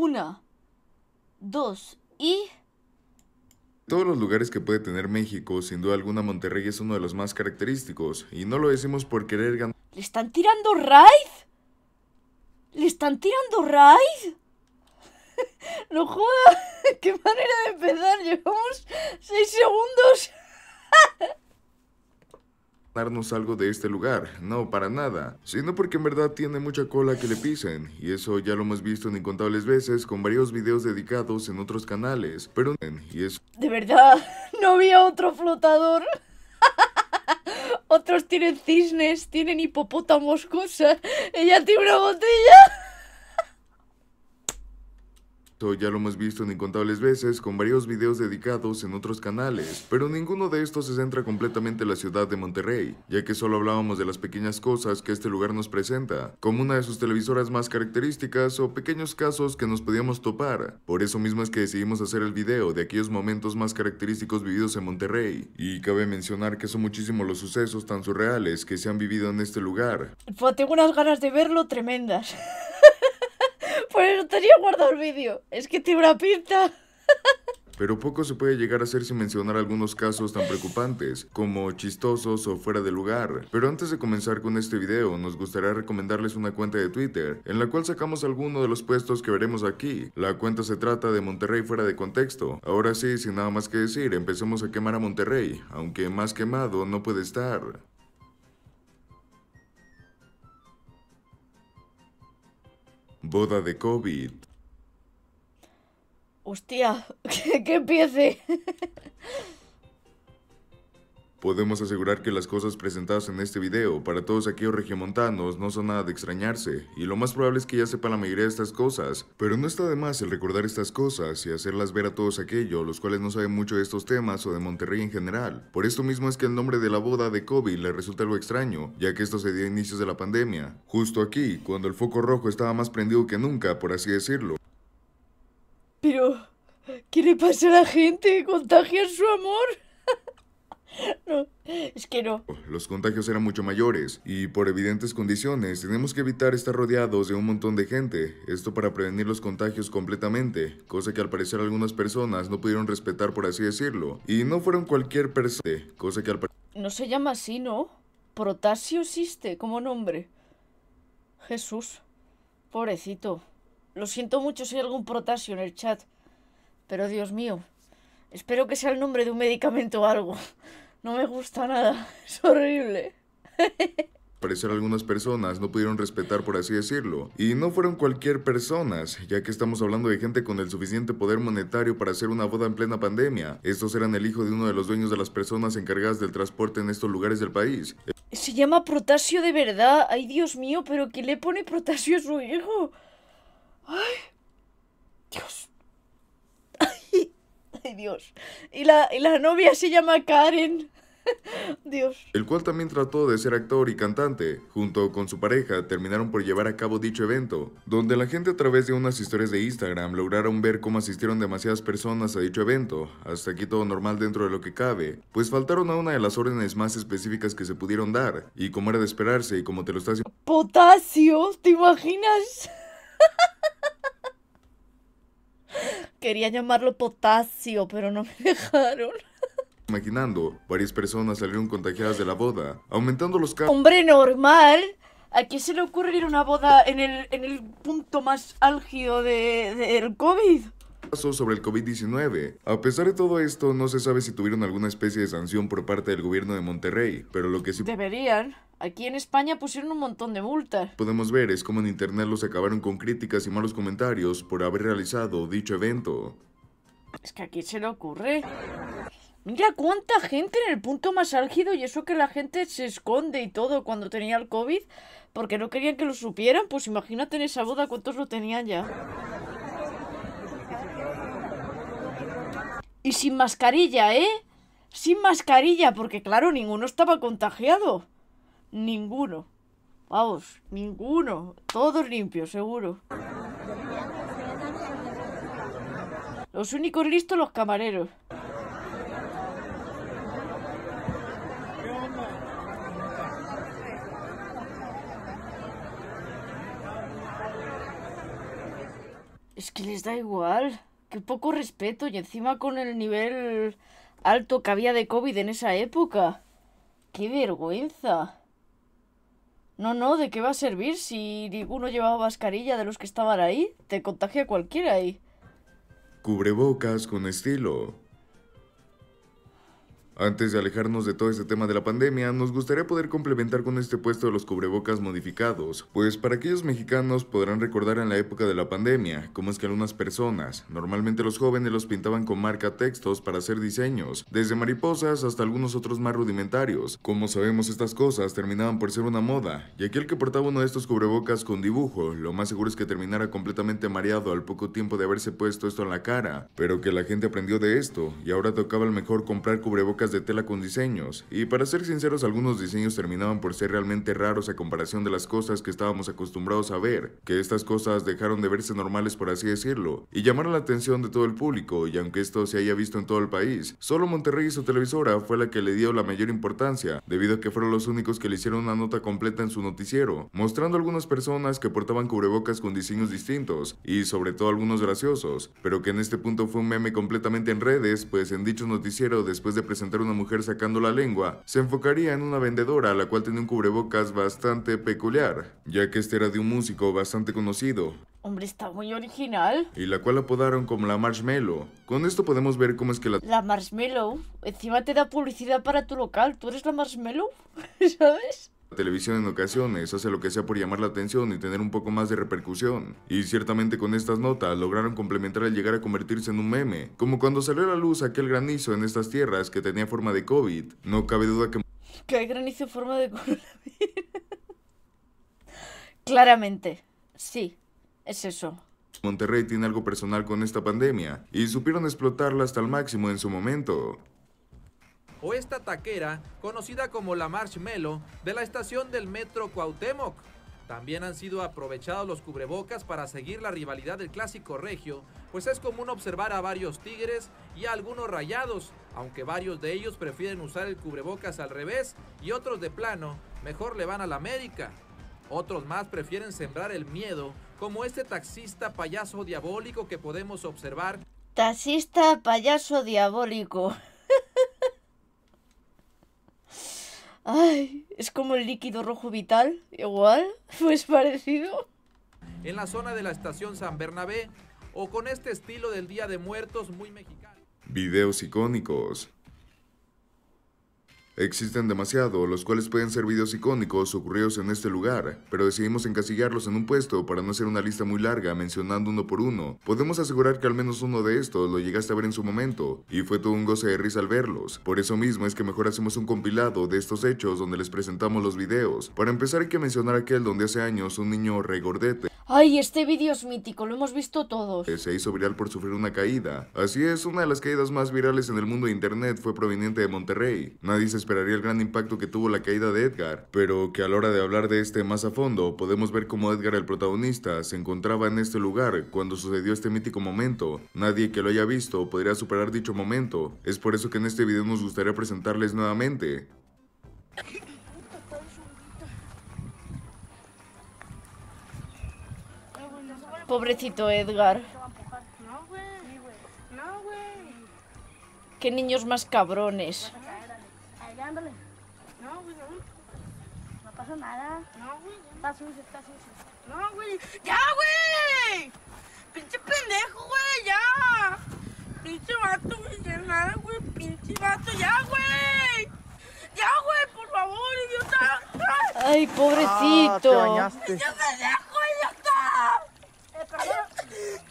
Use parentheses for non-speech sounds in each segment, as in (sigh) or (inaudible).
Una, dos y... Todos los lugares que puede tener México, sin duda alguna Monterrey es uno de los más característicos, y no lo decimos por querer ganar. ¿Le están tirando raid? ¿Le están tirando raid? (laughs) no joda, (laughs) qué manera de empezar, llevamos seis segundos. (laughs) darnos algo de este lugar, no para nada, sino porque en verdad tiene mucha cola que le pisen, y eso ya lo hemos visto en incontables veces con varios videos dedicados en otros canales, pero y es De verdad, (laughs) no había otro flotador. (laughs) Otros tienen cisnes, tienen hipopótamos, cosas. Ella tiene una botella. (laughs) Esto ya lo hemos visto en incontables veces con varios videos dedicados en otros canales, pero ninguno de estos se centra completamente en la ciudad de Monterrey, ya que solo hablábamos de las pequeñas cosas que este lugar nos presenta, como una de sus televisoras más características o pequeños casos que nos podíamos topar. Por eso mismo es que decidimos hacer el video de aquellos momentos más característicos vividos en Monterrey, y cabe mencionar que son muchísimos los sucesos tan surreales que se han vivido en este lugar. Pues tengo unas ganas de verlo tremendas. (laughs) Por eso tenía guardado el vídeo. Es que tiene una pinta. Pero poco se puede llegar a hacer sin mencionar algunos casos tan preocupantes, como chistosos o fuera de lugar. Pero antes de comenzar con este video, nos gustaría recomendarles una cuenta de Twitter, en la cual sacamos algunos de los puestos que veremos aquí. La cuenta se trata de Monterrey fuera de contexto. Ahora sí, sin nada más que decir, empecemos a quemar a Monterrey, aunque más quemado no puede estar. Boda de COVID. Hostia, (laughs) que, que empiece. (laughs) Podemos asegurar que las cosas presentadas en este video para todos aquellos regiomontanos no son nada de extrañarse, y lo más probable es que ya sepan la mayoría de estas cosas, pero no está de más el recordar estas cosas y hacerlas ver a todos aquellos los cuales no saben mucho de estos temas o de Monterrey en general. Por esto mismo es que el nombre de la boda de COVID le resulta algo extraño, ya que esto se dio a inicios de la pandemia, justo aquí, cuando el foco rojo estaba más prendido que nunca, por así decirlo. Pero, ¿qué le pasa a la gente? ¿Contagian su amor? No, es que no. Los contagios eran mucho mayores y por evidentes condiciones tenemos que evitar estar rodeados de un montón de gente, esto para prevenir los contagios completamente, cosa que al parecer algunas personas no pudieron respetar por así decirlo, y no fueron cualquier persona, cosa que al parecer... No se llama así, ¿no? Protasio existe como nombre. Jesús. Pobrecito. Lo siento mucho si hay algún protasio en el chat. Pero Dios mío. Espero que sea el nombre de un medicamento o algo. No me gusta nada. (laughs) Es horrible. parecer algunas personas no pudieron respetar por así decirlo. Y no fueron cualquier personas, ya que estamos hablando de gente con el suficiente poder monetario para hacer una boda en plena pandemia. Estos eran el hijo de uno de los dueños de las personas encargadas del transporte en estos lugares del país. Se llama Protasio de verdad. Ay, Dios mío, pero ¿quién le pone Protasio a su hijo? Ay. Dios. Ay, Dios. Y la, y la novia se llama Karen. (laughs) Dios. el cual también trató de ser actor y cantante. Junto con su pareja terminaron por llevar a cabo dicho evento, donde la gente a través de unas historias de Instagram lograron ver cómo asistieron demasiadas personas a dicho evento. Hasta aquí todo normal dentro de lo que cabe, pues faltaron a una de las órdenes más específicas que se pudieron dar, y como era de esperarse y como te lo estás Potasio, ¿te imaginas? (laughs) Quería llamarlo potasio, pero no me (laughs) dejaron. imaginando, varias personas salieron contagiadas de la boda, aumentando los casos. Hombre normal. ¿A quién se le ocurre ir a una boda en el, en el punto más álgido de- del COVID? sobre el COVID-19. A pesar de todo esto, no se sabe si tuvieron alguna especie de sanción por parte del gobierno de Monterrey, pero lo que sí Deberían. Aquí en España pusieron un montón de multas. podemos ver es cómo en internet los acabaron con críticas y malos comentarios por haber realizado dicho evento. Es que a quién se le ocurre. Mira cuánta gente en el punto más álgido y eso que la gente se esconde y todo cuando tenía el COVID porque no querían que lo supieran. Pues imagínate en esa boda cuántos lo tenían ya. Y sin mascarilla, ¿eh? Sin mascarilla, porque claro, ninguno estaba contagiado. Ninguno. Vamos, ninguno. Todos limpios, seguro. Los únicos listos los camareros. Es que les da igual. Qué poco respeto y encima con el nivel alto que había de COVID en esa época. ¡Qué vergüenza! No, no, ¿de qué va a servir si ninguno llevaba mascarilla de los que estaban ahí? Te contagia cualquiera ahí. Cubrebocas con estilo. Antes de alejarnos de todo este tema de la pandemia, nos gustaría poder complementar con este puesto de los cubrebocas modificados, pues para aquellos mexicanos podrán recordar en la época de la pandemia cómo es que algunas personas, normalmente los jóvenes, los pintaban con marca textos para hacer diseños, desde mariposas hasta algunos otros más rudimentarios. Como sabemos, estas cosas terminaban por ser una moda, y aquel que portaba uno de estos cubrebocas con dibujo, lo más seguro es que terminara completamente mareado al poco tiempo de haberse puesto esto en la cara, pero que la gente aprendió de esto, y ahora tocaba el mejor comprar cubrebocas de tela con diseños, y para ser sinceros algunos diseños terminaban por ser realmente raros a comparación de las cosas que estábamos acostumbrados a ver, que estas cosas dejaron de verse normales por así decirlo, y llamaron la atención de todo el público, y aunque esto se haya visto en todo el país, solo Monterrey y su televisora fue la que le dio la mayor importancia, debido a que fueron los únicos que le hicieron una nota completa en su noticiero, mostrando algunas personas que portaban cubrebocas con diseños distintos, y sobre todo algunos graciosos, pero que en este punto fue un meme completamente en redes, pues en dicho noticiero después de presentar una mujer sacando la lengua, se enfocaría en una vendedora la cual tenía un cubrebocas bastante peculiar, ya que este era de un músico bastante conocido. Hombre, está muy original. Y la cual apodaron como la Marshmallow. Con esto podemos ver cómo es que la... La Marshmallow. Encima te da publicidad para tu local. ¿Tú eres la Marshmallow? (laughs) ¿Sabes? La televisión en ocasiones hace lo que sea por llamar la atención y tener un poco más de repercusión. Y ciertamente con estas notas lograron complementar al llegar a convertirse en un meme. Como cuando salió a la luz aquel granizo en estas tierras que tenía forma de COVID. No cabe duda que... Que hay granizo en forma de coronavirus. (laughs) Claramente. Sí. Es eso. Monterrey tiene algo personal con esta pandemia y supieron explotarla hasta el máximo en su momento o esta taquera, conocida como la Marshmallow, de la estación del metro Cuauhtémoc. También han sido aprovechados los cubrebocas para seguir la rivalidad del clásico regio, pues es común observar a varios tigres y a algunos rayados, aunque varios de ellos prefieren usar el cubrebocas al revés y otros de plano mejor le van a la América. Otros más prefieren sembrar el miedo, como este taxista payaso diabólico que podemos observar. Taxista payaso diabólico. (laughs) Ay, es como el líquido rojo vital, igual, (laughs) pues parecido. En la zona de la estación San Bernabé o con este estilo del Día de Muertos muy mexicano. Videos icónicos. Existen demasiado, los cuales pueden ser videos icónicos ocurridos en este lugar, pero decidimos encasillarlos en un puesto para no hacer una lista muy larga mencionando uno por uno. Podemos asegurar que al menos uno de estos lo llegaste a ver en su momento, y fue todo un goce de risa al verlos. Por eso mismo es que mejor hacemos un compilado de estos hechos donde les presentamos los videos. Para empezar hay que mencionar aquel donde hace años un niño regordete Ay, este vídeo es mítico, lo hemos visto todos. Se hizo viral por sufrir una caída. Así es, una de las caídas más virales en el mundo de internet fue proveniente de Monterrey. Nadie se esperaría el gran impacto que tuvo la caída de Edgar, pero que a la hora de hablar de este más a fondo, podemos ver cómo Edgar, el protagonista, se encontraba en este lugar cuando sucedió este mítico momento. Nadie que lo haya visto podría superar dicho momento. Es por eso que en este video nos gustaría presentarles nuevamente. Pobrecito Edgar. No, güey. No, güey. Qué niños más cabrones. No, güey, no. No pasa nada. No, güey. Está sucio, está sucio. No, güey. ¡Ya, güey! ¡Pinche pendejo, güey! ¡Ya! ¡Pinche vato, güey! ¡Ya nada, güey! ¡Pinche vato! ¡Ya, güey! ¡Ya, güey! ¡Por favor, idiota! Ay, pobrecito. ¡Ya pendejo, idiota! Eh, perdón.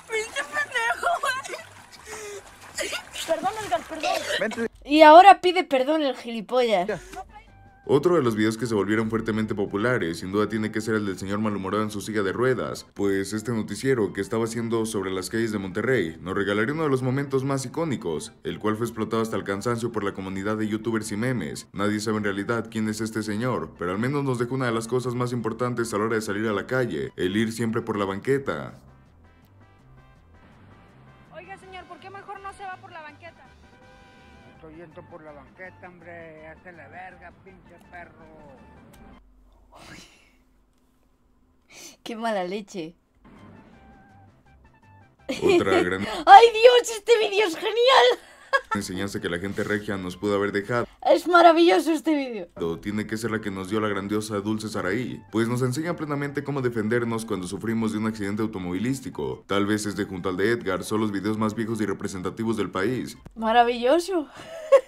¡Pinche pendejo, güey! Perdón, Edgar, perdón. Y ahora pide perdón el gilipollas. Otro de los videos que se volvieron fuertemente populares, sin duda tiene que ser el del señor malhumorado en su silla de ruedas, pues este noticiero que estaba haciendo sobre las calles de Monterrey nos regalaría uno de los momentos más icónicos, el cual fue explotado hasta el cansancio por la comunidad de youtubers y memes. Nadie sabe en realidad quién es este señor, pero al menos nos dejó una de las cosas más importantes a la hora de salir a la calle, el ir siempre por la banqueta. Estoy yendo por la banqueta, hombre. Hazte la verga, pinche perro. Qué mala leche. Otra (laughs) gran ¡Ay Dios! Este vídeo es genial. (laughs) enseñanza que la gente regia nos pudo haber dejado Es maravilloso este vídeo. tiene que ser la que nos dio la grandiosa Dulce Saraí, pues nos enseña plenamente cómo defendernos cuando sufrimos de un accidente automovilístico. Tal vez desde junto al de Edgar son los videos más viejos y representativos del país, Maravilloso.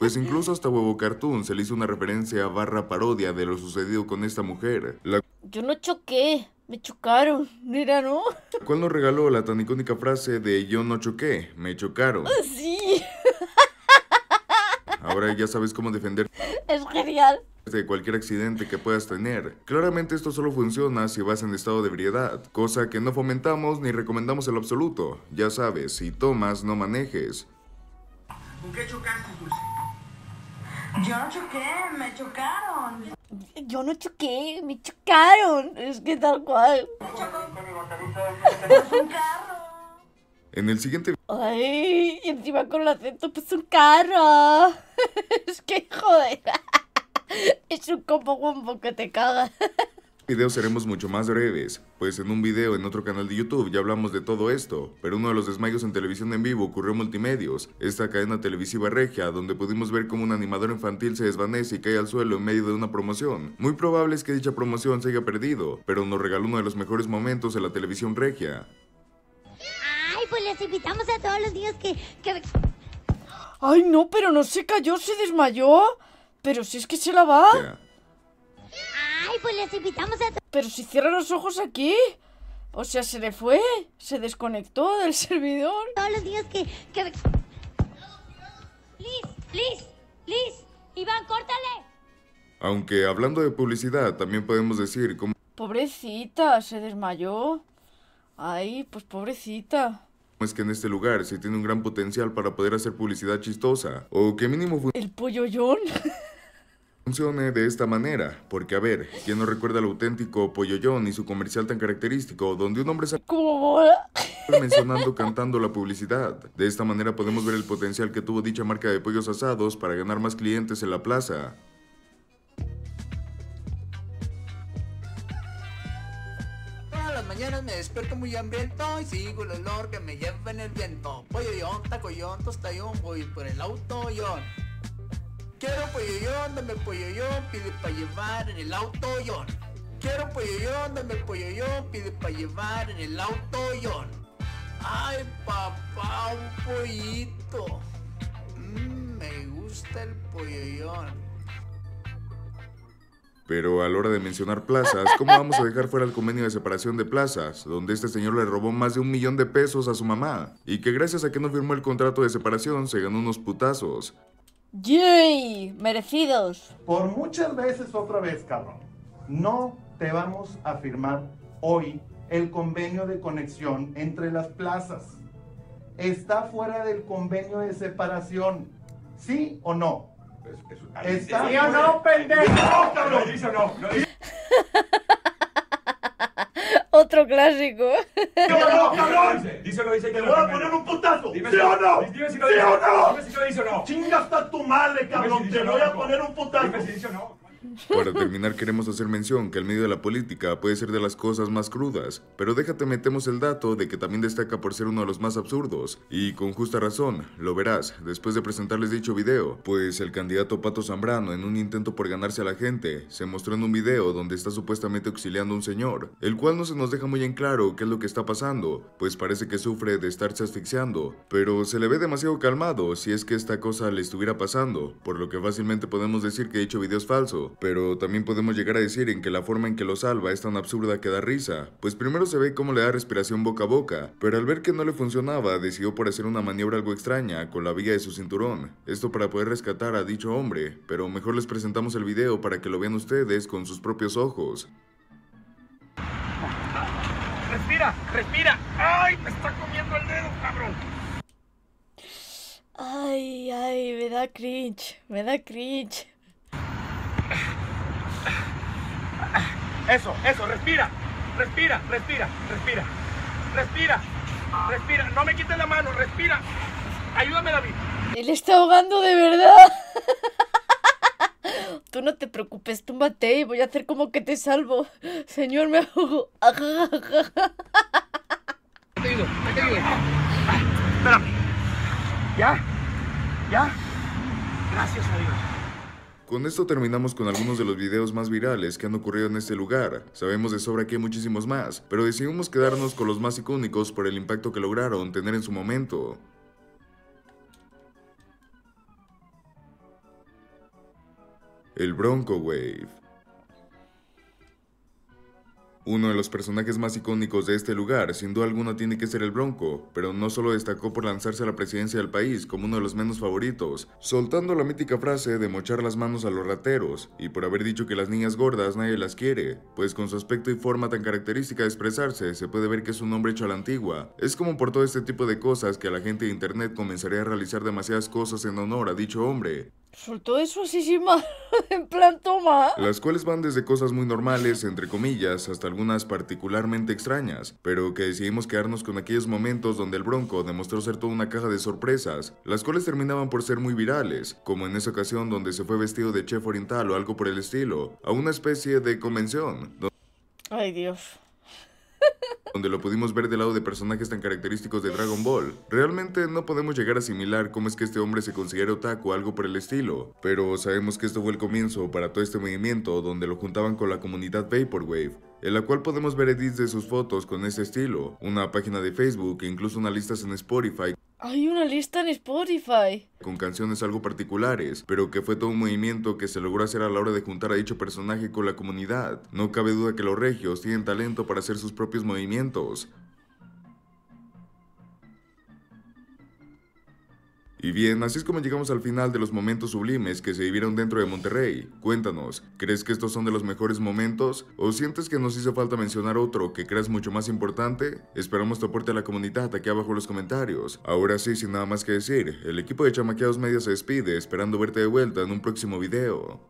Pues incluso hasta Huevo Cartoon se le hizo una referencia barra parodia de lo sucedido con esta mujer, la Yo no choqué. Me chocaron. Mira, ¿no? cual nos regaló la tan icónica frase de yo no choqué, me chocaron. Sí. Ahora ya sabes cómo defender Es genial. de cualquier accidente que puedas tener. Claramente esto solo funciona si vas en estado de ebriedad, cosa que no fomentamos ni recomendamos en lo absoluto. Ya sabes, si tomas, no manejes. ¿Con qué chocaste, Dulce? Yo no choqué, me chocaron. Yo no choqué. Me chocaron. Es que tal cual. Es un carro. En el siguiente Ay, y encima con el acento, pues un carro. (laughs) Es que joder. (laughs) Es un combo guambo que te caga. Video seremos mucho más breves, pues en un video en otro canal de YouTube ya hablamos de todo esto, pero uno de los desmayos en televisión en vivo ocurrió en Multimedios, esta cadena televisiva regia, donde pudimos ver cómo un animador infantil se desvanece y cae al suelo en medio de una promoción. Muy probable es que dicha promoción se haya perdido, pero nos regaló uno de los mejores momentos en la televisión regia. Ay, pues les invitamos a todos los niños que, que... Ay, no, pero no se cayó, se desmayó. Pero si es que se la va. Ay, pues les invitamos a Pero si cierra los ojos aquí. O sea, se le fue. Se desconectó del (laughs) servidor. todos los niños que... que... Liz, Liz, Liz, Iván, córtale. Aunque hablando de publicidad, también podemos decir cómo Pobrecita, se desmayó. Ay, pues pobrecita. es que en este lugar se tiene un gran potencial para poder hacer publicidad chistosa, o que mínimo El pollollón. (laughs) funcione de esta manera, porque a ver, ¿quién no recuerda el auténtico Polloyón y su comercial tan característico, donde un hombre sale mencionando cantando la publicidad? De esta manera podemos ver el potencial que tuvo dicha marca de pollos asados para ganar más clientes en la plaza. Todas las mañanas me despierto muy hambriento y sigo el olor que me lleva en el viento. Polloyón, tacoyón, tostayón, voy por el autoyón. Quiero polloyón, dame polloyón, pide pa' llevar en el autoyón. Quiero polloyón, dame polloyón, pide pa' llevar en el autoyón. Ay, papá, un pollito. Mm, me gusta el polloyón. Pero a la hora de mencionar plazas, ¿cómo vamos a dejar fuera el convenio de separación de plazas, donde este señor le robó más de un millón de pesos a su mamá? Y que gracias a que no firmó el contrato de separación se ganó unos putazos. ¡Yay! Merecidos. por muchas veces otra vez, cabrón. No te vamos a firmar hoy el convenio de conexión entre las plazas. Está fuera del convenio de separación. ¿Sí o no? Está ¿Sí o no, pendejo? No, cabrón. ¿Dice o no? ¿No dice (laughs) Otro clásico. o no, cabrón? Dice o no, dice que ¡Te voy a poner un putazo! Dime ¿Sí si- o no? Dime si lo ¿Sí dice. o no? Dime si lo dice o no. ¡Chinga hasta tu madre, cabrón! ¡Te voy a poner un putazo! Dime si dice o no. Para terminar, queremos hacer mención que el medio de la política puede ser de las cosas más crudas, pero déjate metemos el dato de que también destaca por ser uno de los más absurdos, y con justa razón, lo verás después de presentarles dicho video, pues el candidato Pato Zambrano, en un intento por ganarse a la gente, se mostró en un video donde está supuestamente auxiliando a un señor, el cual no se nos deja muy en claro qué es lo que está pasando, pues parece que sufre de estarse asfixiando, pero se le ve demasiado calmado si es que esta cosa le estuviera pasando, por lo que fácilmente podemos decir que dicho video es falso, pero también podemos llegar a decir en que la forma en que lo salva es tan absurda que da risa, pues primero se ve cómo le da respiración boca a boca, pero al ver que no le funcionaba decidió por hacer una maniobra algo extraña con la viga de su cinturón, esto para poder rescatar a dicho hombre, pero mejor les presentamos el video para que lo vean ustedes con sus propios ojos. Respira, respira. ¡Ay, me está comiendo el dedo, cabrón! Ay, ay, me da cringe. Me da cringe. Eso, eso, respira. Respira, respira, respira. Respira, respira. No me quites la mano, respira. Ayúdame, David. Él está ahogando de verdad. Tú no te preocupes, túmbate y voy a hacer como que te salvo. Señor, me ahogo. Te ayudo, te ayudo. Espérame. ¿Ya? ¿Ya? Gracias a Dios. Con esto terminamos con algunos de los videos más virales que han ocurrido en este lugar. Sabemos de sobra que hay muchísimos más, pero decidimos quedarnos con los más icónicos por el impacto que lograron tener en su momento. El Bronco Wave. Uno de los personajes más icónicos de este lugar, sin duda alguna, tiene que ser el Bronco, pero no solo destacó por lanzarse a la presidencia del país como uno de los menos favoritos, soltando la mítica frase de mochar las manos a los rateros, y por haber dicho que las niñas gordas nadie las quiere, pues con su aspecto y forma tan característica de expresarse, se puede ver que es un hombre hecho a la antigua. Es como por todo este tipo de cosas que a la gente de internet comenzaría a realizar demasiadas cosas en honor a dicho hombre, Soltó eso así sin más, (laughs) en plan toma. Las cuales van desde cosas muy normales, entre comillas, hasta algunas particularmente extrañas, pero que decidimos quedarnos con aquellos momentos donde el Bronco demostró ser toda una caja de sorpresas, las cuales terminaban por ser muy virales, como en esa ocasión donde se fue vestido de chef oriental o algo por el estilo, a una especie de convención, Ay, Dios. Donde lo pudimos ver del lado de personajes tan característicos de Dragon Ball. Realmente no podemos llegar a asimilar cómo es que este hombre se considera otaku o algo por el estilo, pero sabemos que esto fue el comienzo para todo este movimiento donde lo juntaban con la comunidad Vaporwave, en la cual podemos ver edits de sus fotos con este estilo, una página de Facebook e incluso una lista en Spotify Hay una lista en Spotify. con canciones algo particulares, pero que fue todo un movimiento que se logró hacer a la hora de juntar a dicho personaje con la comunidad. No cabe duda que los regios tienen talento para hacer sus propios movimientos. Y bien, así es como llegamos al final de los momentos sublimes que se vivieron dentro de Monterrey. Cuéntanos, ¿crees que estos son de los mejores momentos? ¿O sientes que nos hizo falta mencionar otro que creas mucho más importante? Esperamos tu aporte a la comunidad aquí abajo en los comentarios. Ahora sí, sin nada más que decir, el equipo de Chamaqueados Media se despide, esperando verte de vuelta en un próximo video.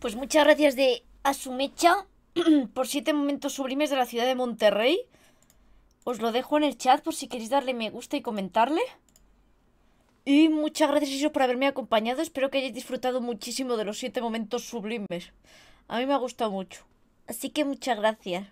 Pues muchas gracias de Asumecha (clears throat) por siete momentos sublimes de la ciudad de Monterrey. Os lo dejo en el chat por si queréis darle me gusta y comentarle. Y muchas gracias Iso por haberme acompañado. Espero que hayáis disfrutado muchísimo de los siete momentos sublimes. A mí me ha gustado mucho. Así que muchas gracias.